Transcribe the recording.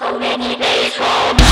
So many days roll